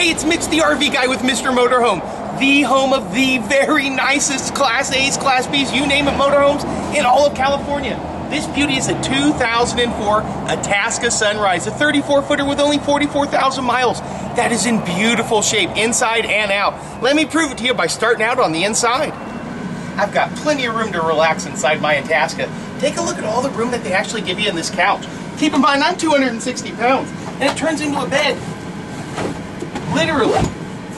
Hey, it's Mitch the RV guy with Mr. Motorhome, the home of the very nicest Class A's, Class B's, you name it, motorhomes in all of California. This beauty is a 2004 Itasca SunNova, a 34 footer with only 44,000 miles. That is in beautiful shape, inside and out. Let me prove it to you by starting out on the inside. I've got plenty of room to relax inside my Itasca. Take a look at all the room that they actually give you in this couch. Keep in mind, I'm 260 pounds, and it turns into a bed. Literally,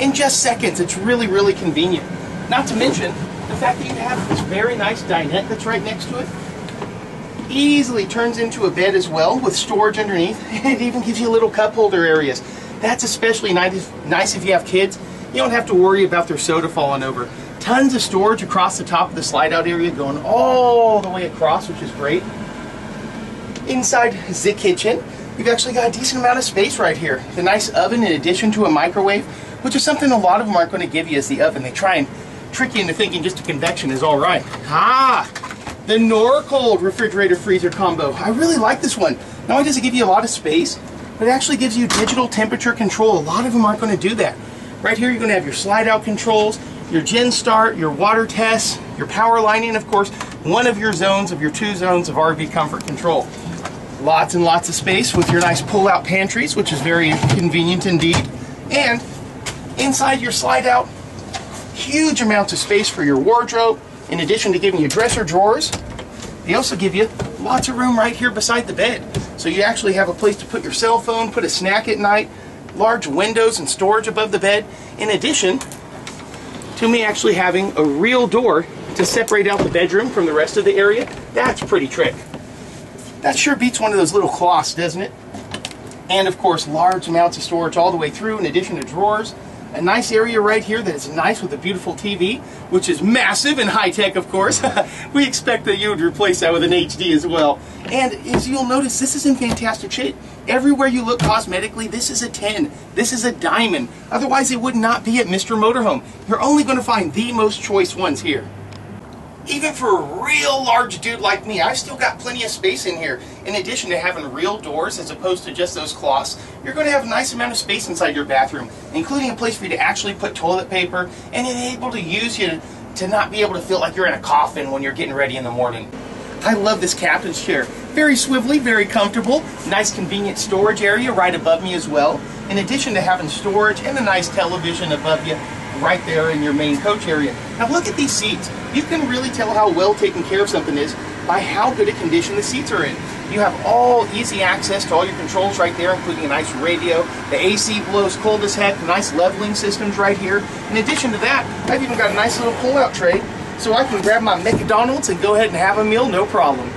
in just seconds. It's really, really convenient. Not to mention the fact that you have this very nice dinette that's right next to it. Easily turns into a bed as well with storage underneath. It even gives you little cup holder areas. That's especially nice, if you have kids. You don't have to worry about their soda falling over. Tons of storage across the top of the slide out area going all the way across, which is great. Inside the kitchen, you've actually got a decent amount of space right here. The nice oven in addition to a microwave, which is something a lot of them aren't going to give you as the oven. They try and trick you into thinking just a convection is all right. Ah, the Norcold refrigerator freezer combo. I really like this one. Not only does it give you a lot of space, but it actually gives you digital temperature control. A lot of them aren't going to do that. Right here, you're going to have your slide out controls, your gen start, your water tests, your power lining, of course, one of your zones of your two zones of RV comfort control. Lots and lots of space with your nice pull-out pantries, which is very convenient indeed. And inside your slide out, huge amounts of space for your wardrobe. In addition to giving you dresser drawers, they also give you lots of room right here beside the bed. So you actually have a place to put your cell phone, put a snack at night, large windows and storage above the bed. In addition, to me actually having a real door to separate out the bedroom from the rest of the area. That's pretty trick. That sure beats one of those little cloths, doesn't it? And of course, large amounts of storage all the way through in addition to drawers. A nice area right here that is nice with a beautiful TV, which is massive and high-tech, of course. we expect that you would replace that with an HD as well. And as you'll notice, this is in fantastic shape. Everywhere you look cosmetically, this is a 10. This is a diamond. Otherwise, it would not be at Mr. Motorhome. You're only going to find the most choice ones here. Even for a real large dude like me, I've still got plenty of space in here. In addition to having real doors as opposed to just those cloths, you're going to have a nice amount of space inside your bathroom, including a place for you to actually put toilet paper and able to use you to not be able to feel like you're in a coffin when you're getting ready in the morning. I love this captain's chair. Very swivelly, very comfortable. Nice convenient storage area right above me as well. In addition to having storage and a nice television above you right there in your main coach area. Now look at these seats. You can really tell how well taken care of something is by how good a condition the seats are in. You have all easy access to all your controls right there, including a nice radio. The AC blows cold as heck, nice leveling systems right here. In addition to that, I've even got a nice little pull-out tray so I can grab my McDonald's and go ahead and have a meal, no problem.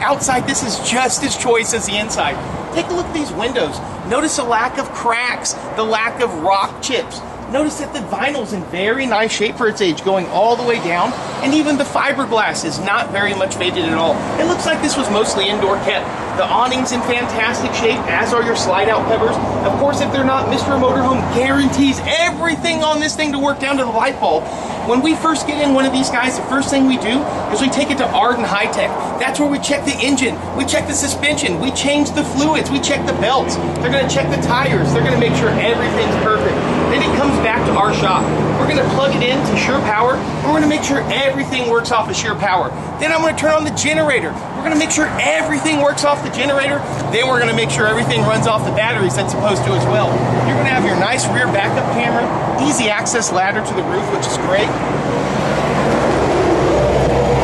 Outside, this is just as choice as the inside. Take a look at these windows. Notice the lack of cracks, the lack of rock chips. Notice that the vinyl's in very nice shape for its age, going all the way down, and even the fiberglass is not very much faded at all. It looks like this was mostly indoor kept. The awning's in fantastic shape, as are your slide-out covers. Of course, if they're not, Mr. Motorhome guarantees everything on this thing to work down to the light bulb. When we first get in one of these guys, the first thing we do is we take it to Arden High Tech. That's where we check the engine, we check the suspension, we change the fluids, we check the belts. They're going to check the tires. They're going to make sure everything's perfect. Then it comes back to our shop. We're going to plug it into shore power, we're going to make sure everything works off of shore power. Then I'm going to turn on the generator. We're going to make sure everything works off the generator. Then we're going to make sure everything runs off the batteries that's supposed to as well. You're going to have your nice rear backup camera, easy access ladder to the roof, which is great.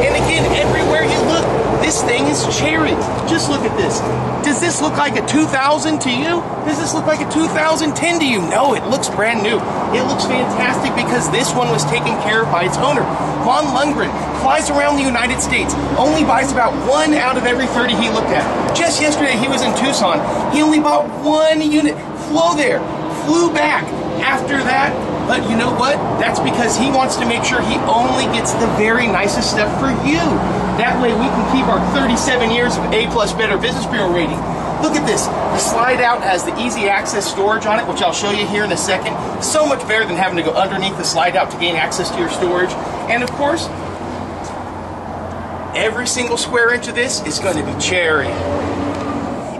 And again, everywhere you look, this thing is cherry. Just look at this. Does this look like a 2000 to you? Does this look like a 2010 to you? No, it looks brand new. It looks fantastic because this one was taken care of by its owner. Von Lundgren flies around the United States, only buys about one out of every 30 he looked at. Just yesterday he was in Tucson. He only bought one unit, flew there, flew back. After that, but you know what? That's because he wants to make sure he only gets the very nicest stuff for you. That way we can keep our 37 years of A plus better business bureau rating. Look at this. The slide out has the easy access storage on it, which I'll show you here in a second. So much better than having to go underneath the slide out to gain access to your storage. And of course, every single square inch of this is going to be cherry.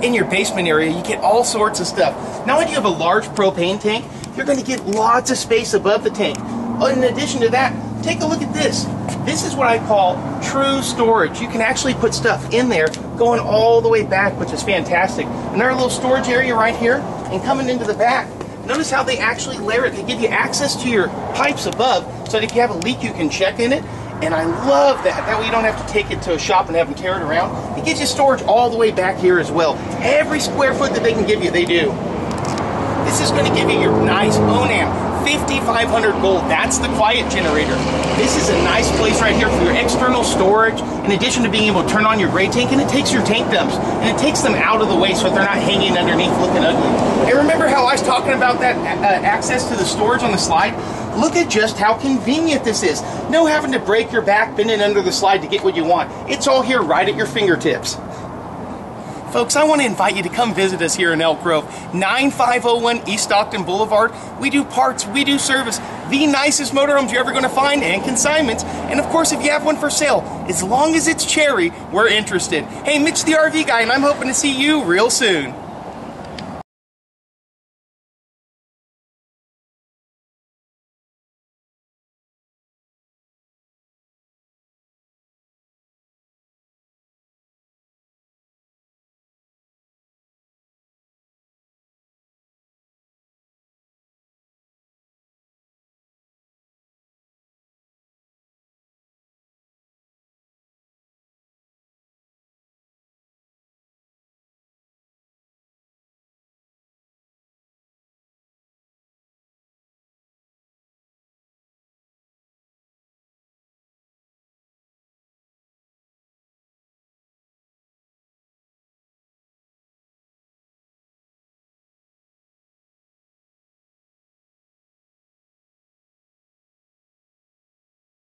in your basement area, you get all sorts of stuff. Not only do you have a large propane tank, you're going to get lots of space above the tank. Oh, in addition to that, take a look at this. This is what I call true storage. You can actually put stuff in there going all the way back, which is fantastic. Another little storage area right here, and coming into the back. Notice how they actually layer it. They give you access to your pipes above, so that if you have a leak, you can check in it. And I love that. That way you don't have to take it to a shop and have them tear it around. It gives you storage all the way back here as well. Every square foot that they can give you, they do. This is going to give you your nice Onan 5500 gold. That's the quiet generator. This is a nice place right here for your external storage, in addition to being able to turn on your gray tank, and it takes your tank dumps, and it takes them out of the way so they're not hanging underneath looking ugly. And remember how I was talking about that uh, access to the storage on the slide? Look at just how convenient this is. No having to break your back bending under the slide to get what you want. It's all here right at your fingertips. Folks, I want to invite you to come visit us here in Elk Grove, 9501 East Stockton Boulevard. We do parts, we do service, the nicest motorhomes you're ever going to find, and consignments. And of course, if you have one for sale, as long as it's cherry, we're interested. Hey, Mitch the RV guy, and I'm hoping to see you real soon.